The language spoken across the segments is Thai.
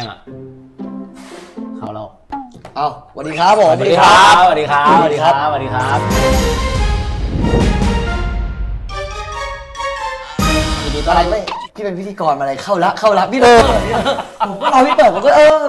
ยังอะเข้าแล้วเอาสวัสดีครับผมสวัสดีครับสวัสดีครับสวัสดีครับสวัสดีครับยินดีต้อนอะไรรับไม่ พี่เป็นพิธีกรมาอะไรเข้าละเข้าละพี่เปิดผมก็รอพี่เปิดผมก็เออ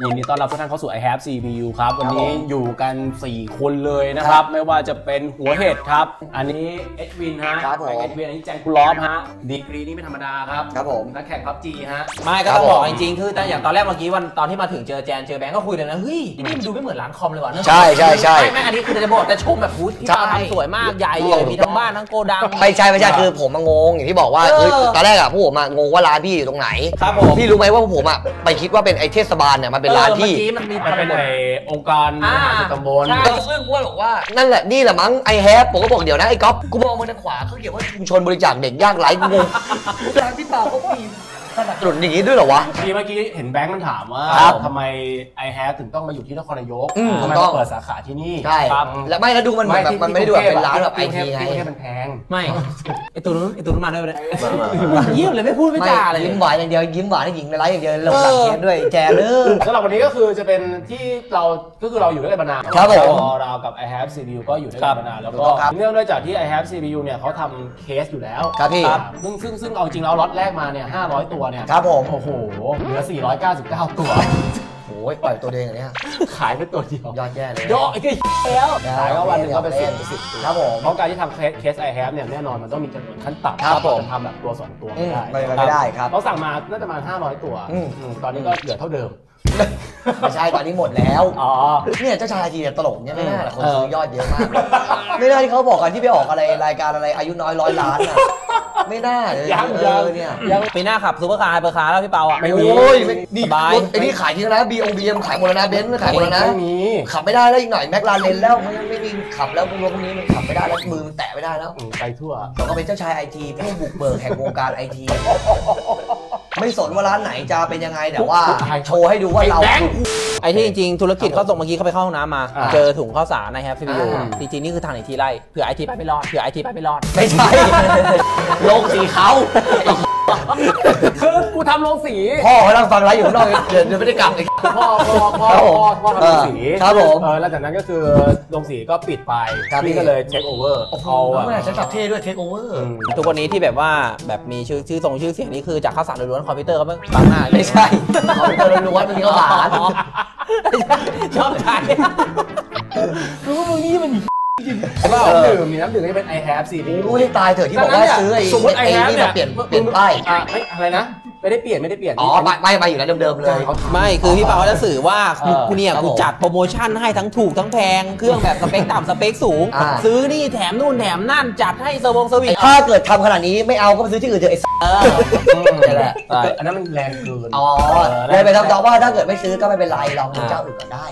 ยินดีต้อนรับทุกท่านเข้าสู่ I have CPU ครับ วันนี้ผมอยู่กัน 4 คนเลยนะครับ ไม่ว่าจะเป็นหัวเห็ดครับ อันนี้เอ็ดวินฮะครับผมเอ็ดวินอันนี้แจงกุลอฟฮะ ดีกรีนี่ไม่ธรรมดาครับ ครับผม นักแข่งพับจีฮะ ไม่ก็ครัต้บองบอกผมจริงๆ คือแต่อย่างตอนแรกเมื่อกี้วันตอนที่มาถึงเจอแจนเจอแบงก์ก็คุยเลยนะ เฮ้ยที่นี่มันดูไม่เหมือนร้านคอมเลยว่ะเนอะใช่ใช่ใช่ไม่ไม่อันนี้คือจะบอกแต่ชมแบบพูดที่ใช่บ้านทำสวยมากใหญ่เลยมีทั้งบ้านทั้งโกดังไม่ใช่ไม่ใช่คือผมมางงอย่างที่บอกว่าเออเฮ้ยตอนแรกอะพวกผมอะงงว่าร้านพี่อยู่ตรงไหนครับผม พี่รู้ไหมว่าพวกผมอะไปคิดว่าเป็นไอเทศบาลเนี่ยมันเป็นร้านที่ เออเมื่อกี้มันมีมันเป็นไอองค์การบอ่าริหารส่วนตำบล ใช่ซึ่งกูบอกว่า นั่นแหละนี่แหละมั้งไอแฮปผมก็บอกเดี๋ยวนะไอ้ก๊อฟกูมองมาทางขวาเขาเขียนว่าชุมชนบริจาคเด็กยากไร้กูงงร้านพี่เปาเขามี สนับสนุนอย่างนี้ด้วยเหรอวะทีเมื่อกี้เห็นแบงค์มันถามว่าครับทำไม i h a v e ถึงต้องมาอยู่ที่นครนายกอืมทำไมถูกต้มาองเปิดสาขาที่นี่ใช่ครับแล้วไม่แล้วดูมันเหมือนแบบมันไม่ได้ดูแบบเป็นร้านแบบไอทีไง ที่กรุงเทพมันแพง ไม่ไอตัวนู้นไอตัวนู้นมาด้วยเลยเยี่ยมเลยไม่พูดไม่ไม่จาเลย ยิ้มหวานอย่างเดียวยิ้มหวานให้หญิงในไลฟ์อย่างเดียวลงหลังเทปด้วยแจเด้อสำหรับวันนี้ก็คือจะเป็นที่เราก็คือเราอยู่ด้วยกันมานานครับผมเรากับ i have CPU ก็อยู่ด้วยกันมานานแล้วถูก็กต้องครับเนื่องด้วยจากที่ i have CPU เนี่ยเขาทำเคสอยู่แล้วครับพี่ ซึ่งซึ่งซึ่งเอาจริงแล้วล็อตแรกมาเนี่ย500 ตัวเนี่ยครับผม โอ้โห เหลือ 499 ตัว โอ้ยปล่อยตัวเองอย่างเนี้ยขายไปตัวเดียว ยอดแย่เลยโยไอ้ก็แล้วขายก็วันหนึงก็เป็นสิบสิบตัวครับผมเพราะการที่ทำเคส i have เนี่ยแน่นอนมันต้องมีจำนวนขั้นต่ำครับผมจะทำแบบตัวสองตัวอืไม่มได้ไม่ไม่ได้ครับเราสั่งมาน่าจะประมาณ500 ตัวอืมอืมตอนนี้ก็เหลือเท่าเดิมไม่ใช่ตอนนี้หมดแล้ว อ๋อ เนี่ยเจ้าชายทีเนี่ยตลกเนี่ยไม่น่าแหละคนเออซื้อยอดเยอะมากเลยไม่น่าที่เขาบอกกันที่ไปออกอะไรรายการอะไรอายุน้อยร้อยล้านอะ ไม่น่าเลยยังเอยังอเนี่ยยังปีหน้าขับซูเปอร์คาร์ไฮเปอร์คาร์แล้วพี่เปาอะไม่มีโอ้ยไม่ดีสบายรถไอ้นี่ขายทิ้งแล้วนะ B O B M ขายหมดแล้วนะเบนซ์ขายหมดแล้วนะไม่มีขับไม่ได้แล้วอีกหน่อยแมคลาเรนแล้วมันไม่มีขับแล้วพวกรถพวกนี้มันขับไม่ได้แล้วมือมันแตะไม่ได้แล้วอืมไปทั่วเขาก็เป็นเจ้าชายไอทีผู้บุกเบิกแห่งวงการไอที ไม่สนว่าร้านไหนจะเป็นยังไงแต่ว่าโชว์ให้ดูว่าเรา ไอ้แบงค์ไอที่จริงๆธุรกิจเขาส่งเมื่อกี้เขาไปเข้าห้องน้ำมา อ่า เจอถุงข้าวสารในแฮปปี้วิวอ่า จริงๆนี่คือทางไหนทีไล่เผื่อไอทีไปไม่รอดเผื่อไอทีไปไม่รอด ไม่ใช่ลงสีเขา คือกูทำโรงสีพ่อเขานั่งฟังไลฟ์อยู่ข้างนอกเดี๋ยวเดี๋ยวไม่ได้กลับอีกพ่อพ่อพ่อครับผมพ่อพ่อทำโรงสีครับผมเออแล้วจากนั้นก็คือโรงสีก็ปิดไปครับพี่ก็เลยเช็คโอเวอร์โอ้โหเอาอะแม่ฉันขับเท่ด้วยเทคโอเวอร์อืมทุกวันนี้ที่แบบว่าแบบมีชื่อชื่อทรงชื่อเสียงนี่คือจากข้าวสารล้วนๆคอมพิวเตอร์เขาไม่บังหน้าไม่ใช่เขาเป็นตัวล้วนๆมันมีข้าวสารอ๋อชอบใช้รู้ว่ามึงนี่มัน น้ำดื่มมีน้ำดื่มก็จะเป็น i have ซีรีรู้ให้ตายเถอะที่บอกว่าซื้อไอ้สมมติ i ไอ้ have นี่เนี่มายเปลี่ยนเปลี่ยนป้าย อะไม่อะไรนะไม่ได้เปลี่ยนไม่ได้เปลี่ยนอ๋อไม่ไม่มาอยู่แล้วเดิมๆเลยใช่เขาทำไม่คือพี่เปาเขาจะสื่อว่าเออกูเนี่ยครับกูผมจัดโปรโมชั่นให้ทั้งถูกทั้งแพง เครื่องแบบสเปคต่ำสเปคสูง อ่า ซื้อนี่แถมนู่นแถมนั่นจัดให้เซอร์วงเซอร์วิสถ้าเกิดทำขนาดนี้ไม่เอาก็ไปซื้อที่อื่นเถอะไอ้สัสเออนี่แหละแต่อันนั้นมันแรงเกินอ๋อเลยไปทำตอบว่าถ้าเกิดไม่ซื้อก็ไม่เป็นไรลองดูเจ้าอื่นก็ได้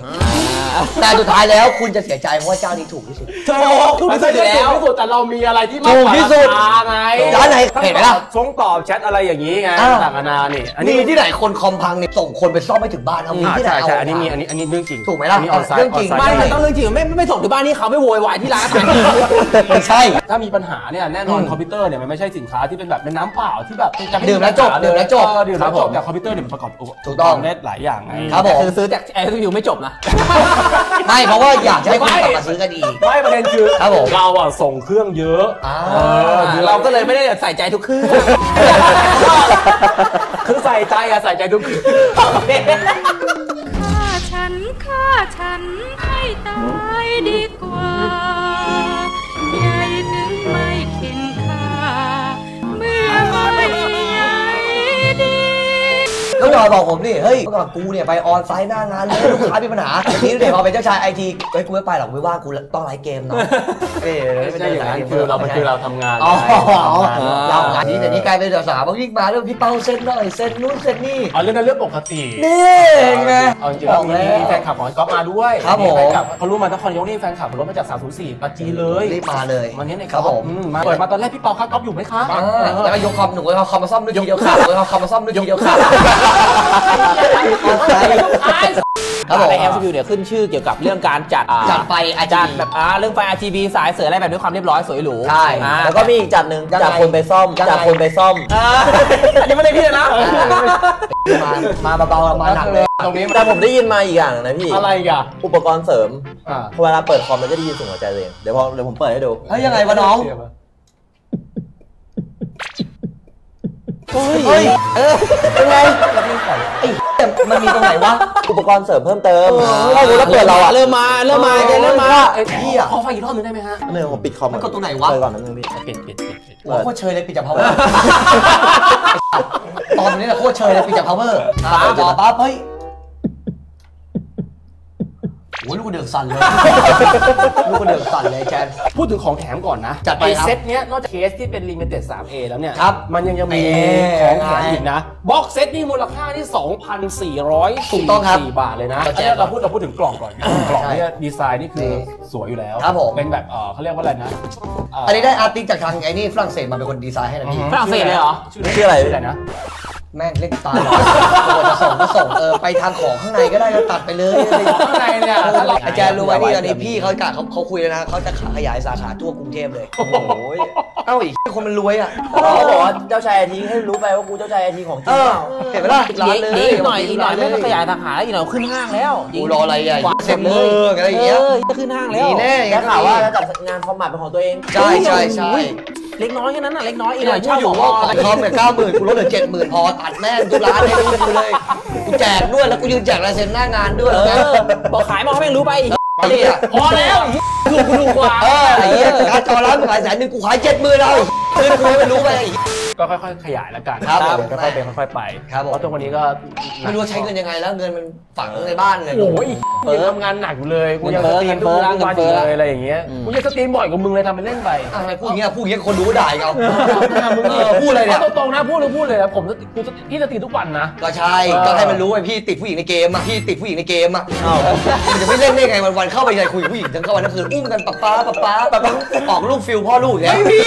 แต่สุดท้ายแล้วคุณจะเสียใจเพราะว่าเจ้านี้ถูกที่สุด ถูกถูกไม่ที่สุใช่ดอยู่ถูกแล้วที่สุดแต่เรามีอะไรที่มากกถูว่ากที่สุด ราคาไงร้านไหนเห็นไหมล่ะชงตอบแชทอะไรอย่างนี้ไงอ้าวต่างๆนานานี่อันมีนี้ที่ไหนคนคอมพังเนี่ยส่งคนไปซ่อมไม่ถึงบ้านเอามีอ่าที่ไหนใช่เอาใช่อันนี้มีอันนี้อันนี้เรื่องจริงถูกไหมล่ะอันนี้ออนไซเรื่ต์องจริง ไม่ไม่ต้องเรื่องจริงไม่ไม่ไม่ส่งที่บ้านนี่เขาไม่โวยวายที่ร้าน ไม่ใช่ ถ้ามีปัญหาเนี่ยแน่นอนอืมคอมพิวเตอร์เนี่ยมันไม่ใช่สินค้าที่เป็นแบบเป็นน้ำเปล่าที่แบบจะไดื่มแล้วจบปัญหาดื่มแล้วจบเออดื่มแล้วครับจผบมแต่คอมพิวเตอร์เนี่ยมันประกอบถูกต้อง ได้หลายอย่างไงครับผมคือซื้อจากแอร์วิวไม่จบนะ ไม่เพราะว่าอยากจะให้คุณกลับมาซื้อกันอีก ไม่ประเด็นคือครับผมเราอะส่งเครื่องเยอะอ่า เออเดี๋ยวเราก็เลยไม่ได้ใส่ใจทุกเครื่องคือใส่ใจอะใส่ใจทุกเครื่องฆ่าฉันฆ่าฉันให้ตายดีกว่า ก็จอยบอกผมนี่เฮ้ยเมื่อก่อนกูเนี่ยไปออนไซต์หน้างานเลยลูกค้ามีปัญหาทีนี้เดี๋ยวพอเป็นเจ้าชายไอทีเฮ้ยกูไม่ไปหรอกไม่ว่างกูต้องไลฟ์เกมเนาะเอ้ยไม่ใช่อย่างนั้นคือเรามันคือเราทำงานอ๋อเรางานนี้แต่นี่กลายเป็นสาวๆบางยิ่งมาเรื่องพี่เป้าเส้นหน่อยเส้นนู้นเส้นนี่เอเรื่องนั้นเรื่องปกตินี่ไงเอาจริงๆแล้วมีมีแฟนคลับของก๊อฟมาด้วยครับผมแฟนคลับเขารู้มาตั้งคอนยกนี่แฟนคลับรถมาจาก304ปัจจีเลยรีบมาเลยวันนี้ในครับผมมาเปิดมาตอนแรกพี่เปาครับก๊อฟอยู่ไหมคะแล้วก็ยกคอมหนูเอาคอมมาซ่อมด้วยทีเดียวขาดเลยเอาคอมมาซ่อมด้วยทีเดียวขาดครับผมใน MCU เนี่ยขึ้นชื่อเกี่ยวกับเรื่องการจัดอ่าจัดไฟ RGB จัดแบบอ่าเรื่องไฟ RGB สายเสืออะไรแบบด้วยความเรียบร้อยสวยหรูใช่อ่าแล้วก็มีอีกจัดหนึ่งยังไงจากคนไปซ่อมยังไง จากคนไปซ่อมอ่าอันนี้ไม่ได้พี่นะ มามาเบาๆมาหนักเลย ตรงนี้แต่ผมได้ยินมาอีกอย่างหนึ่งนะพี่ อะไรอีกอะอุปกรณ์เสริมอ่าเวลาเปิดคอมมันก็ได้ยินเสียงหัวใจตัวเองเดี๋ยวพอเดี๋ยวผมเปิดให้ดู เฮ้ยยังไงวะน้อง เฮ้ยเออเป็นไงไอ้แต่มันมีตรงไหนวะอุปกรณ์เสริมเพิ่มเติมเออถ้ารู้แล้วเปิดเราอะเริ่มมาเริ่มมาเดี๋ยวเริ่มมาไอ้พี่อะขอไฟอีกรอบหนึงได้ไหมฮะหนึ่งผมปิดคอมมันกดตรงไหนวะเปิดก่อนนิดนึงพี่ปิดปิดปิดปิดโอ้โคตรเชยเลยปิดจาก power ตอนนี้แหละโคตรเชยเลยปิดจาก power อ่าต่อปั๊บเฮ้ย โอ้ยลูกกระเดือกสั่นเลย ลูกกระเดือกสั่นเลยแจนพูดถึงของแถมก่อนนะจัดไปไอครับ เซตเนี้ยนอกจากเคสที่เป็น limited 3A แล้วเนี่ยครับมันยังยังมีเอ๊ะของแถมอีกนะ box set นี่มูลค่าที่ถูกต้องครับ2,444บาทเลยนะก็อันแจนี้กเราพูดเราพูดถึงกล่องก่อน กล่องเนี่ยดีไซน์นี่คือนี่สวยอยู่แล้วครับผม เป็นแบบเออเขาเรียกว่าอะไรนะเอันนี้ได้อาร์ติสจากทางไอ้นี่ฝรั่งเศสมาเป็นคนดีไซน์ให้นะพี่ ฝรั่งเศสเลยเหรอ ชื่ออะไรชื่ออะไรนะ แม่งเล่นตาหน่อยกดจะส่งก็ส่งเออไปทางของข้างในก็ได้ก็ตัดไปเลยข้างในเนี่ยอาจารย์รู้ไหมนี่ตอนนี้พี่เขากะเขาเขาคุยแล้วนะเขาจะขยายสาขาทั่วกรุงเทพเลยโอ้โหเอ้าอีกคนมันรวยอะเขาบอกว่าเจ้าชายไอทีให้รู้ไปว่ากูเจ้าชายไอทีของจริเองอเปล่าเห็นไหมล่ะร้านเลยอีกหน่อยอีกหน่อยไม่ต้องขยายสาขาแล้วอีกหน่อยขึ้นห้างแล้วกูรออะไรอะขวาเซ็นเมอร์อะไรอย่างเงี้ยเออจะขึ้นห้างแล้วมีแน่ได้ข่าวว่าจะจัดงานคอมมาเป็นของตัวเองใช่ใช่ใช่ เล็กน้อยแค่นั้นน่ะเล็กน้อยอีกหเนี่น่อยยพูดอยู่ว่าคอมเนี่ยเก้าหมื่นกูลดเหลือเจ็ดหมื่นพอตัดแม่งทุกร้านให้รู้กูเลยกูแจกด้วยแล้วกูยืนแจกลายเซ็นหน้างานด้วยเออบอกขายมาให้แม่งรู้ไปไอ้เหี้ยพอแล้วถูกกูถูกกว่าเออไอ้เหี้ยการจอร้านขายแสนหนึ่งกูขายเจ็ดหมื่นเอาคืนกูให้มันรู้ไปไอ้เหี้ย ก็ค่อยๆ ขยายแล้วกันครับผมค่อยๆเป็นค่อยๆไปครับผม เพราะทุกวันนี้ก็ไม่รู้ว่าใช้เงินยังไงแล้วเงินมันฝังในบ้านเลย โอ้ยยังทำงานหนักอยู่เลยกูยังสตรีมทุกวันอยู่เลยอะไรอย่างเงี้ยกูยังสตรีมบ่อยกว่ามึงเลยทำเป็นเล่นไปอะไรพูดอย่างเงี้ยพูดอย่างเงี้ยคนดูก็ด่าอีกเอาเออพูดอะไรเนี่ยาตรงๆนะพูดหรือพูดเลยนะผมกูพี่สตรีมทุกวันนะ ก็ใช่ก็ให้มันรู้ไอ้พี่ติดผู้หญิงในเกมอะ พี่ติดผู้หญิงในเกมอะมันจะไม่เล่นได้ไงวันวันๆเข้าไปใจคุยกับผู้หญิงทั้งวันทั้งคืนอุ้มกันป๊าป๊าป๊าป๊าป๊าป๊าออกลูกฟิลพ่อลูกอย่างเงี้ยไม่มี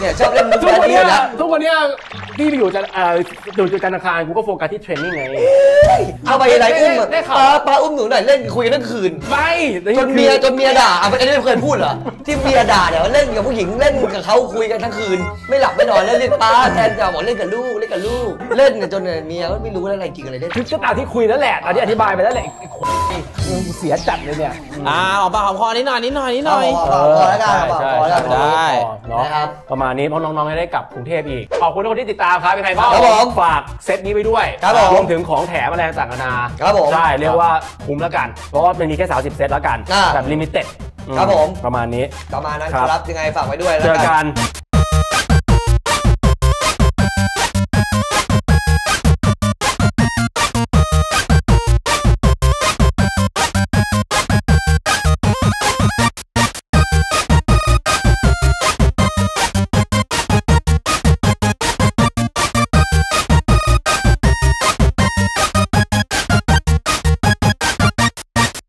เนี่ยชอบเล่นมุกทุกแบบวันนี้เนี้ยนะ ทุกวันเนี้ยพี่ไปอยู่จันเอ่ออยู่จันทร์อังคารกูก็โฟกัสที่เทรนนิ่งไงเข้าไปอะไรอุ้มอะได้ข่าวป๊าป๊าอุ้มหนูหน่อยเล่นคุยกันทั้งคืน ไม่จนเมียจนเมียด่าอะอันนี้ไม่เคยพูดเหรอที่เมียด่าเนี่ยว่าเล่นกับผู้หญิงเล่นกับเขาคุยกันทั้งคืน ไม่หลับไม่นอนแล้วเล่นป้าแทนจะบอกเล่นกับลูกเล่นกับลูกเล่นกันจนเมียก็ไม่รู้อะไรจริงอะไรเล่นคือก็ตามที่คุยนั่นแหละตอนที่อธิบายไปแล้วแหละไอ้คนมึงเสียจัดเลยเนี่ยอ่าหอมปากหอมคอนิดหน่อยนิดหน่อยนิดหน่อย พอพอแล้วกันพอใช่พอแล้วใช่กัน ได้ เนาะนะครับ ประมาณนี้เพราะน้องๆจะได้กลับกรุงเทพอีก ขอบคุณทุกคนที่ติดตามครับยังไงบ้างครับผมฝากเซตนี้ไปด้วยครับผมรวมถึงของแถมอะไรต่างๆนานาครับผมใช่เรียกว่าคุ้มแล้วกัน เพราะว่ามันมีแค่ 30 เซตแล้วกันอ่าแบบลิมิเต็ดครับผม ประมาณนี้ ประมาณนั้นครับครับยังไงฝากไว้ด้วยเจแล้วอกักัน